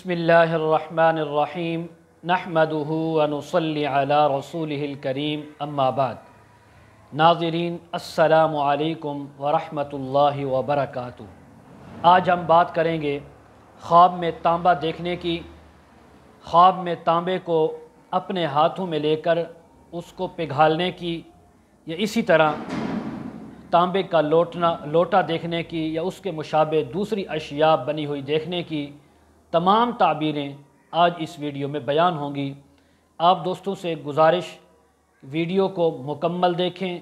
بسم اللہ الرحمن الرحیم نحمده ونصلی علی رسولہ الکریم، اما بعد. ناظرین، السلام علیکم ورحمۃ اللہ وبرکاتہ. آج ہم بات کریں گے خواب میں تانبا دیکھنے کی، خواب میں تانبے کو اپنے ہاتھوں میں لے کر اس کو پگھالنے کی، یا اسی طرح تانبے کا لوٹنا، لوٹا دیکھنے کی، یا اس کے مشابہ دوسری اشیاء بنی ہوئی دیکھنے کی تمام تعبیریں آج اس ویڈیو میں بیان ہوں گی۔ آپ دوستوں سے گزارش، ویڈیو کو مکمل دیکھیں،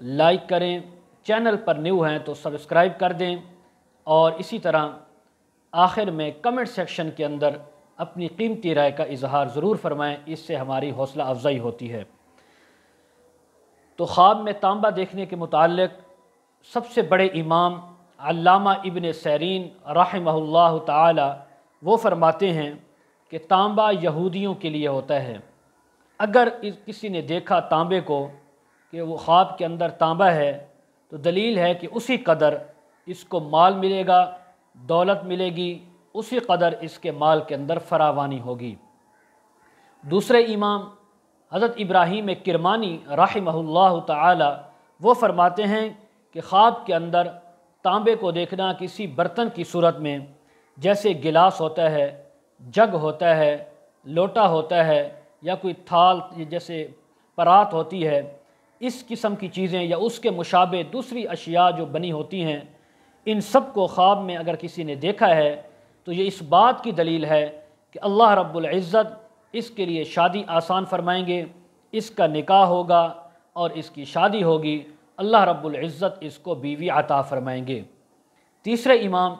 لائک کریں، چینل پر نیو ہیں تو سبسکرائب کر دیں اور اسی طرح آخر میں کمنٹ سیکشن کے اندر اپنی قیمتی رائے کا اظہار ضرور فرمائیں، اس سے ہماری حوصلہ افزائی ہوتی ہے۔ تو خواب میں تانبا دیکھنے کے متعلق سب سے بڑے امام علامہ ابن سیرین رحمہ اللہ تعالی وہ فرماتے ہیں کہ تانبا یہودیوں کے لیے ہوتا ہے۔ اگر کسی نے دیکھا تانبے کو کہ وہ خواب کے اندر تانبا ہے، تو دلیل ہے کہ اسی قدر اس کو مال ملے گا، دولت ملے گی، اسی قدر اس کے مال کے اندر فراوانی ہوگی۔ دوسرے امام حضرت ابراہیم کرمانی رحمہ اللہ تعالی وہ فرماتے ہیں کہ خواب کے اندر تانبے کو دیکھنا کسی برتن کی صورت میں جیسے گلاس ہوتا ہے، جگ ہوتا ہے، لوٹا ہوتا ہے یا کوئی تھال جیسے پرات ہوتی ہے، اس قسم کی چیزیں یا اس کے مشابہ دوسری اشیاء جو بنی ہوتی ہیں، ان سب کو خواب میں اگر کسی نے دیکھا ہے تو یہ اس بات کی دلیل ہے کہ اللہ رب العزت اس کے لیے شادی آسان فرمائیں گے، اس کا نکاح ہوگا اور اس کی شادی ہوگی، اللہ رب العزت اس کو بیوی عطا فرمائیں گے۔ تیسرے امام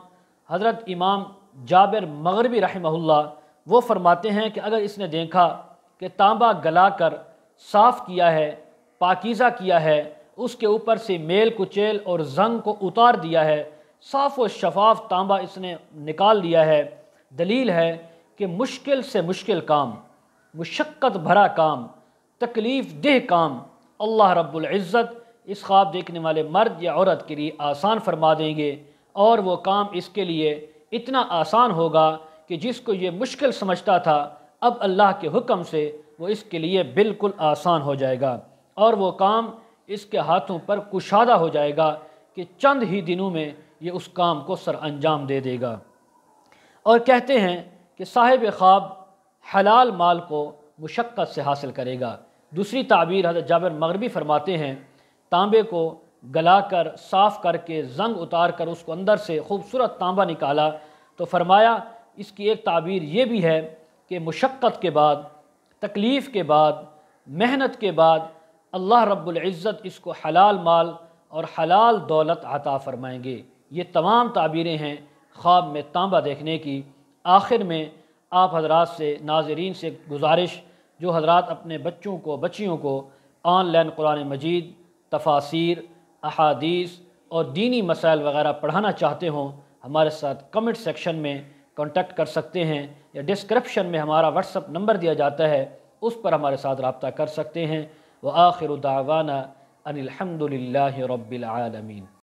حضرت امام جابر مغربی رحمہ اللہ وہ فرماتے ہیں کہ اگر اس نے دیکھا کہ تانبا گلا کر صاف کیا ہے، پاکیزہ کیا ہے، اس کے اوپر سے میل کچیل اور زنگ کو اتار دیا ہے، صاف و شفاف تانبا اس نے نکال دیا ہے۔ دلیل ہے کہ مشکل سے مشکل کام، مشقت بھرا کام، تکلیف دہ کام۔ اللہ رب العزت اس خواب دیکھنے والے مرد یا عورت کے لیے آسان فرما دیں گے۔ اور وہ کام اس کے لیے اتنا آسان ہوگا کہ جس کو یہ مشکل سمجھتا تھا، اب اللہ کے حکم سے وہ اس کے لیے بالکل آسان ہو جائے گا اور وہ کام اس کے ہاتھوں پر کشادہ ہو جائے گا کہ چند ہی دنوں میں یہ اس کام کو سر انجام دے دے گا۔ اور کہتے ہیں کہ صاحب خواب حلال مال کو مشقت سے حاصل کرے گا۔ دوسری تعبیر حضرت جابر مغربی فرماتے ہیں، تانبے کو گلا کر، صاف کر کے زنگ اتار کر اس کو اندر سے خوبصورت تانبا نکالا تو فرمایا، اس کی ایک تعبیر یہ بھی ہے کہ مشقت کے بعد، تکلیف کے بعد، محنت کے بعد اللہ رب العزت اس کو حلال مال اور حلال دولت عطا فرمائیں گے۔ یہ تمام تعبیریں ہیں خواب میں تانبا دیکھنے کی۔ آخر میں آپ حضرات سے، ناظرین سے گزارش، جو حضرات اپنے بچوں کو، بچیوں کو آن لائن قرآن مجید تفاصیر احادیث اور دینی مسائل وغیرہ پڑھانا چاہتے ہوں، ہمارے ساتھ کمنٹ سیکشن میں کانٹیکٹ کر سکتے ہیں یا ڈسکرپشن میں ہمارا واٹس اپ نمبر دیا جاتا ہے، اس پر ہمارے ساتھ رابطہ کر سکتے ہیں۔ وآخر دعوانا ان الحمد للہ رب العالمین۔